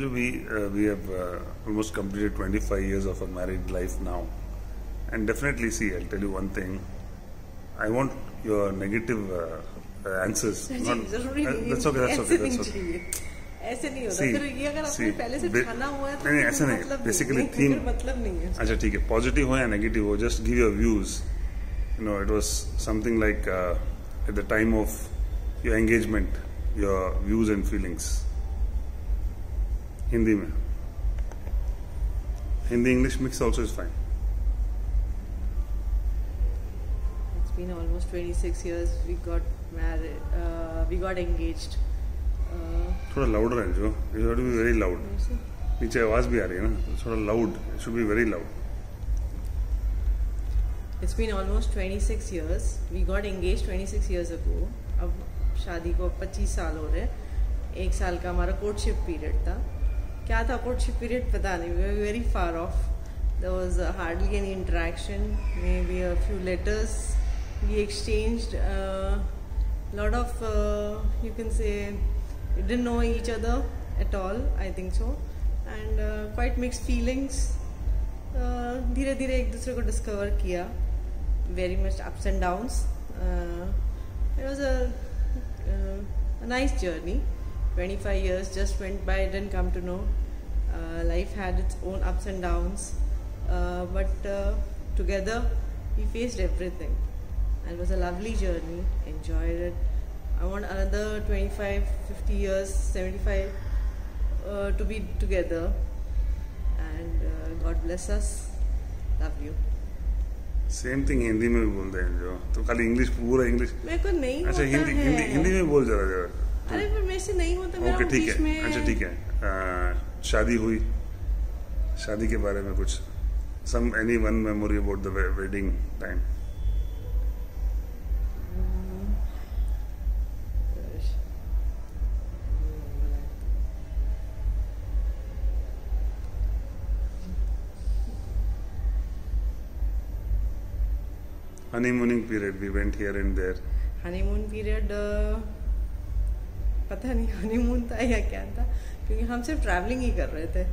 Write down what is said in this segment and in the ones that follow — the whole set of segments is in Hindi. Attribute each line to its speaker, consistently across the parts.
Speaker 1: We uh, we have uh, almost completed 25 years of a married life now, and definitely see. I'll tell you one thing. I want your negative uh, uh, answers.
Speaker 2: Ji,
Speaker 1: Not-
Speaker 2: जरूरी
Speaker 1: uh,
Speaker 2: नहीं
Speaker 1: that's okay. That's
Speaker 2: ऐसे
Speaker 1: okay.
Speaker 2: नहीं
Speaker 1: That's okay.
Speaker 2: चाहिए ऐसे नहीं होता
Speaker 1: See,
Speaker 2: फिर ये अगर आपने
Speaker 1: see,
Speaker 2: पहले से
Speaker 1: बे-
Speaker 2: ठाना हुआ है तो
Speaker 1: नहीं, नहीं,
Speaker 2: फिर
Speaker 1: ऐसा नहीं।
Speaker 2: मतलब
Speaker 1: Basically
Speaker 2: नहीं,
Speaker 1: theme-
Speaker 2: फिर मतलब नहीं है
Speaker 1: अच्छा ठीक है पॉजिटिव हो या नेगेटिव हो just give your views you know it was something like at the time of your engagement your views and feelings Hindi में Hindi English mix also is fine
Speaker 2: It's been almost 26 years. We got married. Uh, we got engaged. Uh,
Speaker 1: थोड़ा लाउडर है जो you have to be very
Speaker 2: loud
Speaker 1: नीचे आवाज़ भी आ रही है ना थोड़ा loud should be very loud
Speaker 2: It's been almost 26 years. We got engaged 26 years ago. अब शादी को 25 साल हो रहे हैं एक साल का हमारा कोर्टशिप पीरियड था क्या था कुछ पीरियड पता नहीं we are very far off there was hardly any interaction maybe few letters we exchange lot of you can say didn't know each other at all I think so and quite mix feelings धीरे धीरे एक दूसरे को डिस्कवर किया. Very much ups and downs it was a nice journey 25 years just went by didn't come to know uh, life had its own ups and downs uh, but uh, together we faced everything and it was a lovely journey enjoyed it i want another 25 50 years 75 uh, to be together and uh, God bless us. Love you.
Speaker 1: Same thing Hindi में भी बोल रहे हैं जो तो खाली इंग्लिश पूरा इंग्लिश
Speaker 2: मेरे को नहीं
Speaker 1: अच्छा
Speaker 2: होता
Speaker 1: हिंदी
Speaker 2: है
Speaker 1: हिंदी हिंदी में बोल जरा जरा
Speaker 2: अरे पर मेरे से नहीं होता मेरा
Speaker 1: ओके ठीक है। अच्छा ठीक है। शादी हुई। शादी के बारे में कुछ some any one memory about the wedding time honeymooning period we went here and there
Speaker 2: honeymoon period पता नहीं हनीमून था या क्या था क्योंकि हम सिर्फ़ ट्रैवलिंग ही कर रहे थे।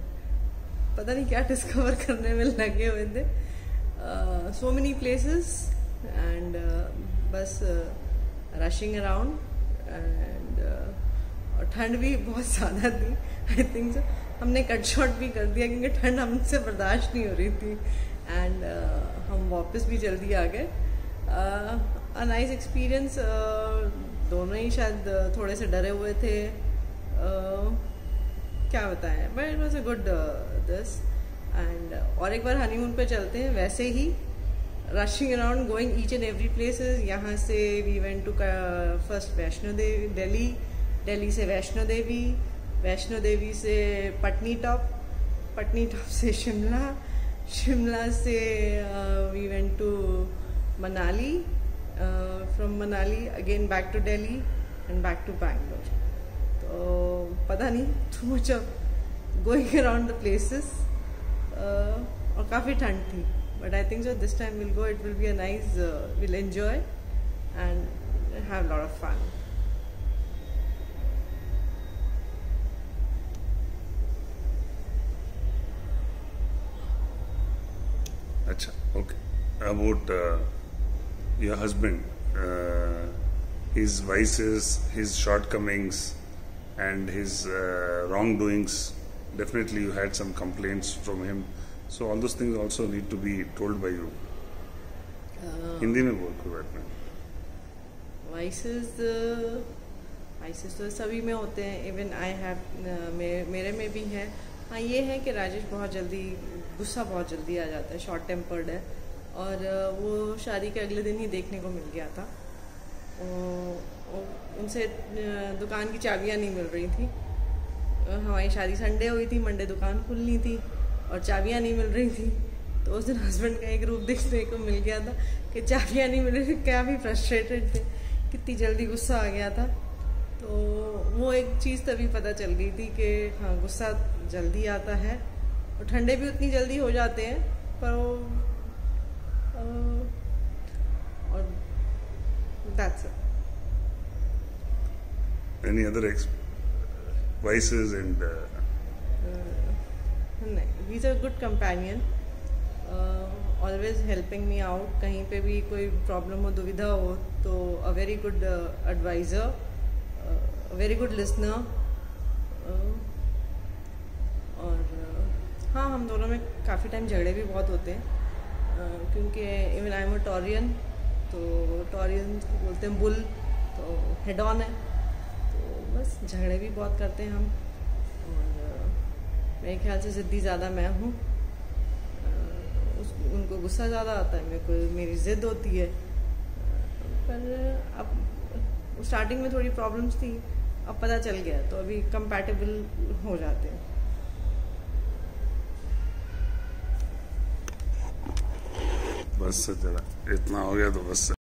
Speaker 2: पता नहीं क्या डिस्कवर करने में लगे हुए थे। सो मेनी प्लेसेस एंड बस रशिंग अराउंड एंड ठंड भी बहुत ज़्यादा थी आई थिंक सो हमने कट शॉट भी कर दिया क्योंकि ठंड हमसे बर्दाश्त नहीं हो रही थी। एंड uh, हम वापस भी जल्दी आ गए। नाइस एक्सपीरियंस दोनों ही शायद थोड़े से डरे हुए थे। uh, क्या बताएँ but it was a good this and और एक बार हनीमून पे चलते हैं वैसे ही। Rushing around going each and every places यहाँ से we went to first Vaishno Devi Delhi Delhi से वैष्णो देवी वैष्णो देवी से पटनी टॉप पटनी टॉप से शिमला शिमला से we went to Manali from Manali again back to Delhi and back to Bangalore तो पता नहीं much of going around the places और काफ़ी ठंड थी। But I think so this time will go it will be a nice will enjoy and have lot of fun
Speaker 1: अच्छा okay about your husband his vices his shortcomings and his uh, wrongdoings definitely you had some complaints from him so all those things also need to be told by you Hindi में बोल कोई बात नहीं
Speaker 2: वाइसेस वाइसेस तो सभी में होते हैं इवन आई हैव मेरे में भी है हाँ ये है कि राजेश बहुत जल्दी गुस्सा बहुत जल्दी आ जाता है शॉर्ट टेम्पर्ड है और वो शादी के अगले दिन ही देखने को मिल गया था। उनसे दुकान की चाबियाँ नहीं मिल रही थी। हमारी शादी संडे हुई थी, मंडे दुकान खुलनी थी और चाबियाँ नहीं मिल रही थी। तो उस दिन हस्बैंड का एक रूप देखने को मिल गया था कि चाबियाँ नहीं मिल रही, क्या भी फ्रस्ट्रेटेड थे, कितनी जल्दी गुस्सा आ गया था। तो वो एक चीज़ तभी पता चल गई थी कि हाँ गुस्सा जल्दी आता है और ठंडे भी उतनी जल्दी हो जाते हैं, पर वो अ, और that's it
Speaker 1: any other ex- vices and uh,
Speaker 2: नहीं is a good companion always helping me out कहीं पे भी कोई प्रॉब्लम हो दुविधा हो तो a very good advisor very good listener और uh, हाँ हम दोनों में काफ़ी टाइम झगड़े भी बहुत होते हैं। uh, क्योंकि even I am a Taurean तो टॉरियन बोलते हैं बुल तो हेड ऑन है। तो बस झगड़े भी बहुत करते हैं हम। और मेरे ख्याल से ज़िद्दी ज़्यादा मैं हूँ। उनको गुस्सा ज़्यादा आता है, मेरे को, मेरी ज़िद होती है। पर अब स्टार्टिंग में थोड़ी प्रॉब्लम्स थी, अब पता चल गया तो अभी कंपैटिबल हो जाते हैं।
Speaker 1: बस से जरा इतना हो गया तो बस से